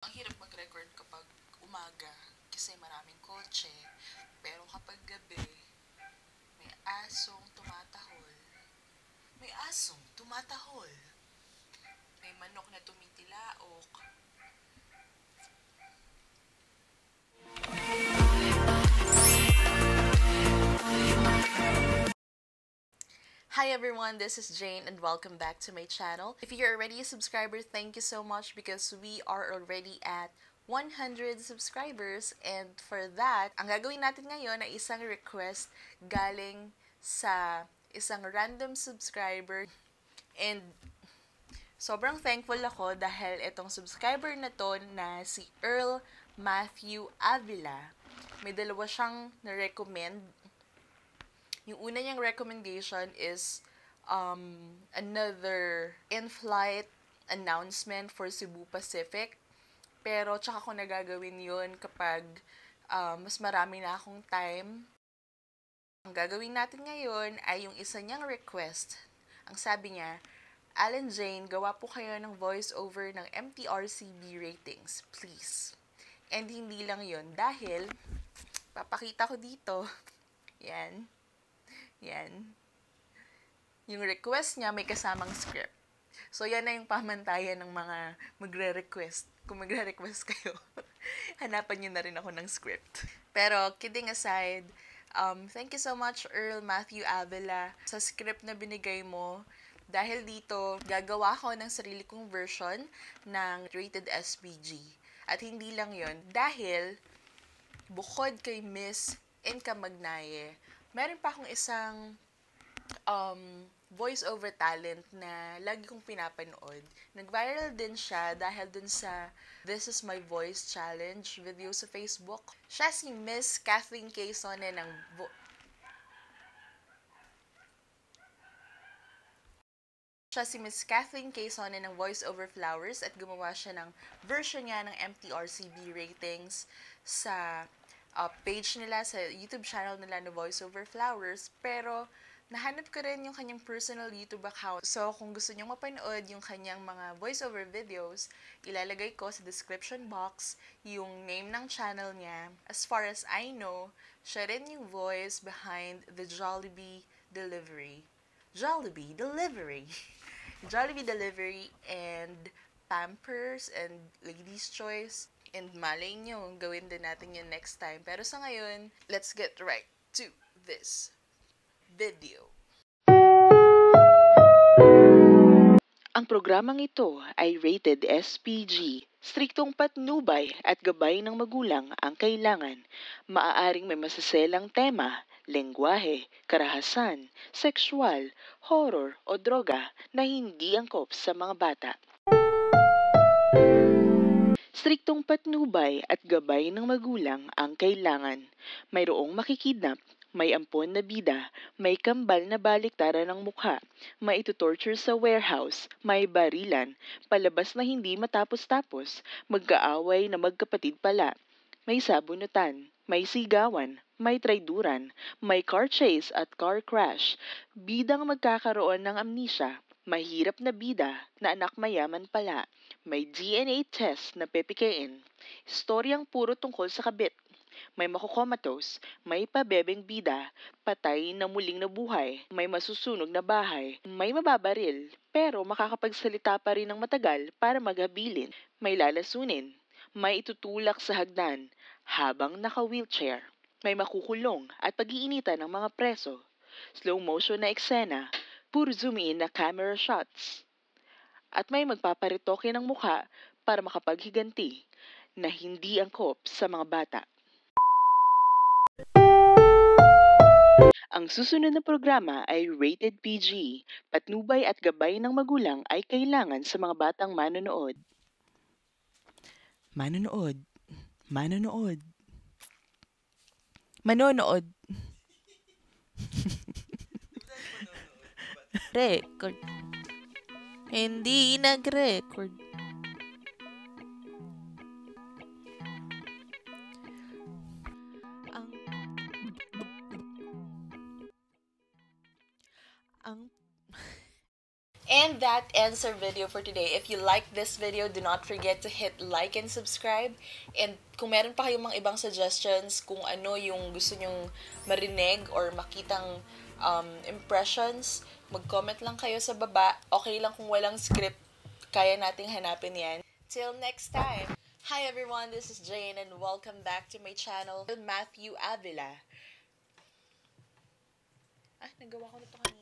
Ang hirap mag-record kapag umaga kasi maraming kotse. Pero kapag gabi, may asong tumatahol. May asong tumatahol. May manok na tumitilaok. Hi everyone, this is Jane and welcome back to my channel. If you're already a subscriber, thank you so much because we are already at 100 subscribers. And for that, ang gagawin natin ngayon ay isang request galing sa isang random subscriber. And sobrang thankful ako dahil itong subscriber na to na si Earl Matthew Avila, may dalawa siyang na-recommend yung una niyang recommendation is um, another in-flight announcement for Cebu Pacific. Pero tsaka ko nagagawin yun kapag um, mas marami na akong time. Ang gagawin natin ngayon ay yung isa niyang request. Ang sabi niya, Alan Jane, gawa po kayo ng voice-over ng MTRCB ratings, please. And hindi lang yun, dahil papakita ko dito, yan, yan. Yung request niya may kasamang script. So, yan na yung pamantayan ng mga magre-request. Kung magre-request kayo, hanapan nyo na rin ako ng script. Pero, kidding aside, um, thank you so much, Earl Matthew Avila, sa script na binigay mo. Dahil dito, gagawa ko ng sarili kong version ng Rated SPG. At hindi lang yon dahil bukod kay Miss Inka Magnaye, meron pa akong isang um, voice-over talent na lagi kong pinapanood. Nag-viral din siya dahil dun sa This is My Voice Challenge video sa Facebook. Siya si Miss Kathleen Quezone ng vo- Siya si Miss Kathleen Quezone ng Voice Over Flowers at gumawa siya ng version niya ng MTRCB ratings sa uh, page nila, sa YouTube channel nila na Voice Over Flowers. Pero, nahanap ko rin yung kanyang personal YouTube account. So, kung gusto nyo mapanood yung kanyang mga voiceover videos, ilalagay ko sa description box yung name ng channel niya. As far as I know, siya rin yung voice behind the Jollibee Delivery. Jollibee Delivery! Jollibee Delivery and Pampers and Ladies' Choice. And malay nyo, gawin din natin yun next time. Pero sa ngayon, let's get right to this video. Ang programang ito ay rated SPG. Striktong patnubay at gabay ng magulang ang kailangan. Maaaring may masaselang tema, lengguwahe, karahasan, sexual, horror o droga na hindi angkop sa mga bata. Striktong patnubay at gabay ng magulang ang kailangan. Mayroong makikidnap, may ampon na bida, may kambal na baliktaran ng mukha, may itutorture sa warehouse, may barilan, palabas na hindi matapos-tapos, magkaaway na magkapatid pala, may sabunutan, may sigawan, may traiduran, may car chase at car crash, bidang magkakaroon ng amnesia, mahirap na bida na anak mayaman pala, may DNA test na pepikein, istoryang puro tungkol sa kabit, may makukomatos, may pabebeng bida, patay na muling nabuhay, may masusunog na bahay, may mababaril, pero makakapagsalita pa rin ng matagal para maghabilin, may lalasunin, may itutulak sa hagdan habang naka-wheelchair, may makukulong at pag-iinitan ng mga preso, slow motion na eksena, puro zoom in na camera shots, at may magpaparitoke ng mukha para makapaghiganti na hindi angkop sa mga bata. Ang susunod na programa ay rated PG. Patnubay at gabay ng magulang ay kailangan sa mga batang manonood. Manonood. Manonood. Manonood. Record. Hindi nag-record. Ang ang And that ends our video for today. If you like this video, do not forget to hit like and subscribe. And kung meron pa kayong mga ibang suggestions kung ano yung gusto nyong marinig or makitang um, impressions, mag-comment lang kayo sa baba. Okay lang kung walang script, kaya nating hanapin yan. Till next time. Hi everyone, this is Jane and welcome back to my channel, Matthew Avila. Ah, nagawa ko na to kanina